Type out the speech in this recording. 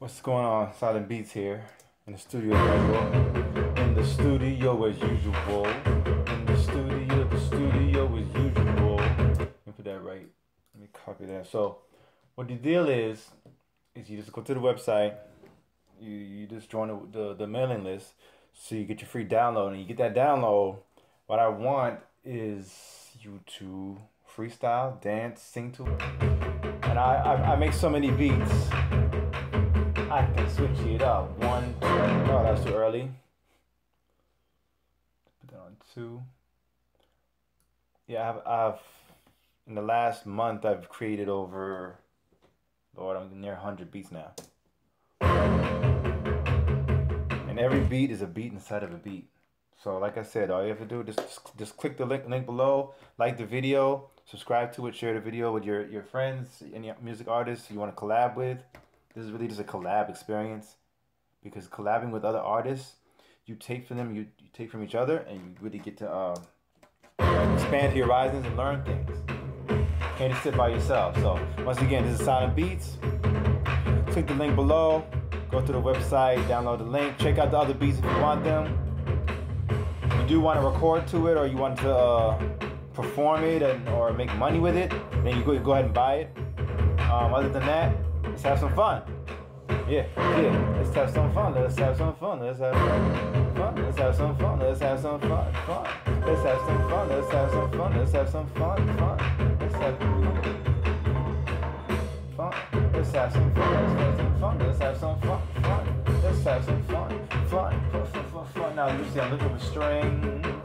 What's going on? Silentbeatz here in the studio. In the studio as usual. In the studio, the studio as usual. Let me put that right. Let me copy that. So, what the deal is, is you just go to the website. You you just join the, the, the mailing list, so you get your free download, and you get that download. What I want is you to freestyle, dance, sing to. And I, I, I make so many beats. I can switch it up. One, two, oh, that's too early. Put that on two. Yeah, I've, I've, in the last month, I've created over, Lord, I'm near 100 beats now. And every beat is a beat inside of a beat. So, like I said, all you have to do is just, just click the link, link below, like the video, subscribe to it, share the video with your, your friends, any music artists you want to collab with. This is really just a collab experience because collabing with other artists, you take from them, you, you take from each other, and you really get to um, expand your horizons and learn things. Can't just sit by yourself. So once again, this is Silentbeatz. Click the link below. Go to the website, download the link, check out the other beats if you want them. If you do want to record to it or you want to uh, perform it and, or make money with it, then you go, go ahead and buy it. Um, other than that, let's have some fun. Yeah, yeah. Let's have some fun. Let's have some fun. Let's have some fun. Let's have some fun. Let's have some fun. Fun. Let's have some fun. Let's have some fun. Let's have some fun. Fun. Let's have some fun. Let's have some fun. Let's have some fun. Let's have some fun. Fun. Let's have some fun. Fun. Fun. Fun. Fun. Fun. Now see, I'm looking for string.